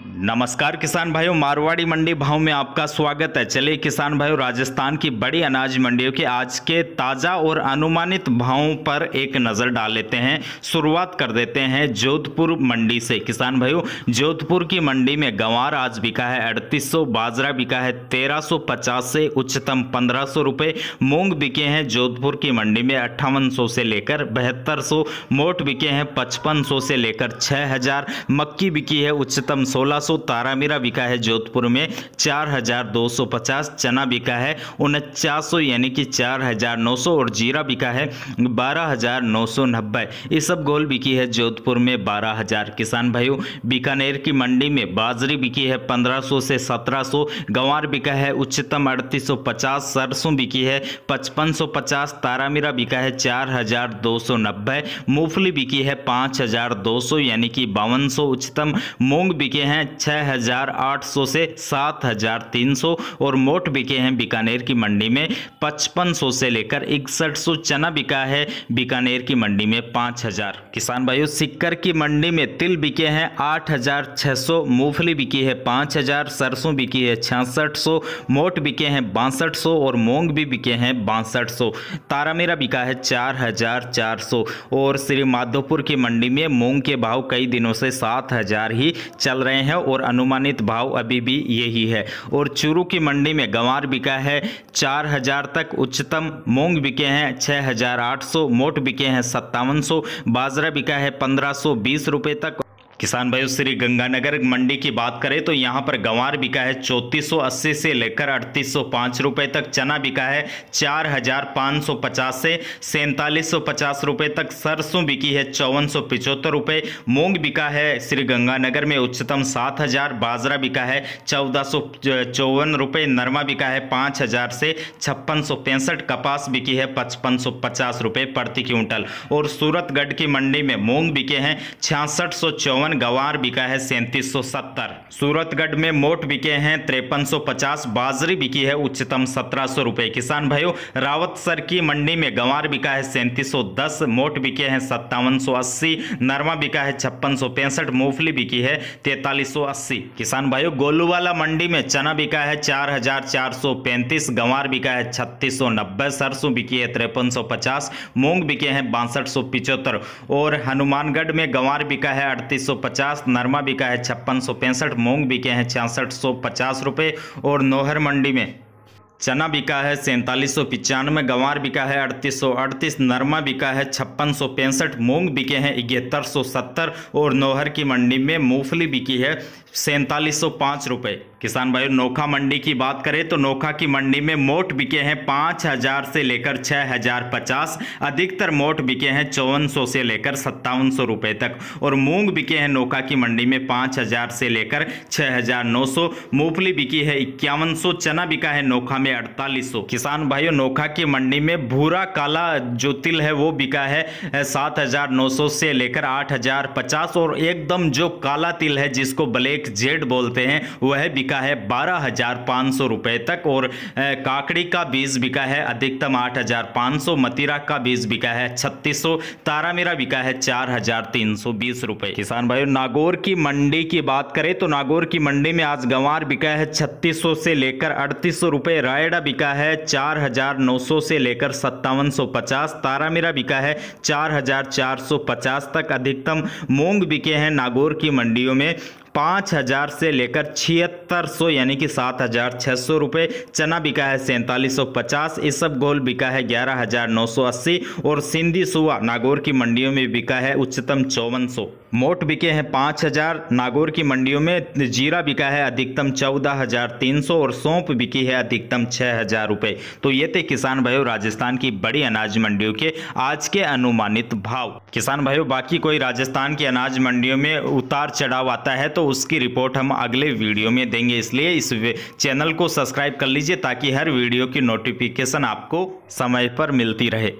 नमस्कार किसान भाइयों, मारवाड़ी मंडी भाव में आपका स्वागत है। चलिए किसान भाइयों, राजस्थान की बड़ी अनाज मंडियों के आज के ताज़ा और अनुमानित भावों पर एक नज़र डाल लेते हैं। शुरुआत कर देते हैं जोधपुर मंडी से। किसान भाइयों, जोधपुर की मंडी में गंवार आज बिका है अड़तीस, बाजरा बिका है तेरह से उच्चतम पंद्रह सौ मूंग बिके हैं जोधपुर की मंडी में अट्ठावन से लेकर बहत्तर मोट बिके हैं पचपन से लेकर छः मक्की बिकी है उच्चतम सोलह 1600 तारामीरा बिका है जोधपुर में 4250 चना बिका है, उनचास यानी कि 4900 और जीरा बिका है 12990 ये सब गोल बिकी है जोधपुर में 12000 किसान भाइयों। बीकानेर की मंडी में बाजरी बिकी है 1500 से 1700 गंवार बिका है उच्चतम 3850 सरसों बिकी है 5550 तारामीरा बिका है 4290 मूंगफली बिकी है 5200 यानी कि बावन सौ, उच्चतम मूंग बिके हैं हैं छः हज़ार आठ सौ से सात हज़ार तीन सौ और मोट बिके हैं बीकानेर की मंडी में पचपन सौ से लेकर इकसठ चना बिका है। बीकानेर की मंडी में पाँच हज़ार। किसान भाइयों, सिक्कर की मंडी में तिल बिके हैं आठ हज़ार छः सौ, मूंगफली बिकी है पाँच हज़ार, सरसों बिकी है छियासठ मोट बिके हैं बासठ और मूंग भी बिके हैं बासठ तारामीरा बिका है चार हज़ार चार सौ और श्री माधोपुर की मंडी में मूंग के भाव कई दिनों से सात हज़ार ही चल रहे हैं। हैं और अनुमानित भाव अभी भी यही है। और चूरू की मंडी में गंवार बिका है, चार हज़ार तक उच्चतम, मूंग बिके हैं छः हज़ार आठ सौ, मोट बिके हैं सत्तावन सौ, बाजरा बिका है पंद्रह सौ बीस रुपये तक। किसान भाइयों, श्री गंगानगर मंडी की बात करें तो यहाँ पर गंवार बिका है चौंतीस से लेकर अड़तीस सौ तक, चना बिका है चार हज़ार पाँच सौ पचास से सैंतालीस सौ पचास रुपए तक, सरसों बिकी है चौवन सौ पिचहत्तर रुपये मूंग बिका है श्री गंगानगर में उच्चतम सात हज़ार, बाजरा बिका है चौदह सौ चौवन रुपये नरमा बिका है पाँच हज़ार से छप्पन सौ पैंसठ, कपास बिकी है पचपन सौ पचास रुपये प्रति क्विंटल। और सूरतगढ़ की मंडी में मूंग बिके हैं छियासठ सौ चौवन इक्यावन गवार बिका है सैंतीस सौ सत्तर? सूरतगढ़ में मोट बिके हैं तिरपन सौ पचास, बाजरी बिकी है उच्चतम सत्रह सौ रुपए। किसान भाइयों रावतसर की मंडी में गंवार बिका है सैंतीस सौ दस, मोट बिके हैं सत्तावन सौ अस्सी, नरमा बिका है छप्पन सौ पैंसठ, मूंगफली बिकी है तैतालीस सौ अस्सी। किसान भाइयों, गोलूवाला मंडी में चना बिका है चार हज़ार चार सौ पैंतीस, गंवार बिका है छत्तीस सौ नब्बे, सरसों बिकी है तिरपन सौ पचास, मूंग बिके हैं बासठ सौ पिचहत्तर। और हनुमानगढ़ में गंवार बिका है अड़तीस सौ पचास, नरमा बिका है छप्पन सौ पैंसठ, मूंग बिके हैं छियासठ सौ पचास रुपये और नोहर मंडी में। चना बिका है सैंतालीस सौ पिचानवे, गंवार बिका है अड़तीस सौ अड़तीस, नरमा बिका है छप्पन सौ पैंसठ, मूंग बिके हैं इकहत्तर सौ सत्तर और नोहर की मंडी में मूंगफली बिकी है सैंतालीस सौ पाँच रुपये किसान भाई नोखा मंडी की बात करें तो नोखा की मंडी में मोट बिके हैं पाँच हज़ार से लेकर छः हज़ार पचास। अधिकतर मोट बिके हैं चौवन सौ से लेकर सत्तावन सौ रुपये तक। और मूंग बिके हैं नोखा की मंडी में पाँच हज़ार से लेकर छः हज़ार नौ सौ। मूंगफली बिकी है इक्यावन सौ। चना बिका है नोखा में अड़तालीस सौ। किसान भाइयों, नोखा की मंडी में भूरा काला जो तिल है वो बिका है सात हज़ार नौ सौ से लेकर आठ हज़ार पचास। और एकदम जो काला तिल है जिसको ब्लैक जेड बोलते हैं, वह बिका है बारह हज़ार पाँच सौ रुपए तक और काकड़ी का बीज बिका है अधिकतम आठ हज़ार पाँच सौ, मतीरा का बीज बिका है छत्तीस सौ, तारामीरा बिका है चार हज़ार तीन सौ बीस रुपए। किसान भाई नागौर की मंडी की बात करें तो नागौर की मंडी में आज गंवार बिका है छत्तीस सौ से लेकर अड़तीस सौ रुपए, रायडा बिका है चार हज़ार नौ सौ से लेकर सत्तावन सौ पचास, तारामीरा बिका है चार हज़ार चार सौ पचास तक अधिकतम मूंग बिके हैं नागौर की मंडियों में। पाँच हज़ार से लेकर छिहत्तर सौ, यानी कि सात हज़ार छः सौ रुपये चना बिका है सैंतालीस सौ पचास, इसब गोल बिका है ग्यारह हज़ार नौ सौ अस्सी, और सिंधी सुवा नागौर की मंडियों में बिका है उच्चतम चौवन सौ। मोट बिके हैं पाँच हज़ार। नागौर की मंडियों में जीरा बिका है अधिकतम चौदह हज़ार तीन सौ और सौंप बिकी है अधिकतम छः हज़ार रुपये तो ये थे किसान भाइयों राजस्थान की बड़ी अनाज मंडियों के आज के अनुमानित भाव। किसान भाइयों, बाकी कोई राजस्थान की अनाज मंडियों में उतार चढ़ाव आता है तो उसकी रिपोर्ट हम अगले वीडियो में देंगे। इसलिए इस चैनल को सब्सक्राइब कर लीजिए ताकि हर वीडियो की नोटिफिकेशन आपको समय पर मिलती रहे।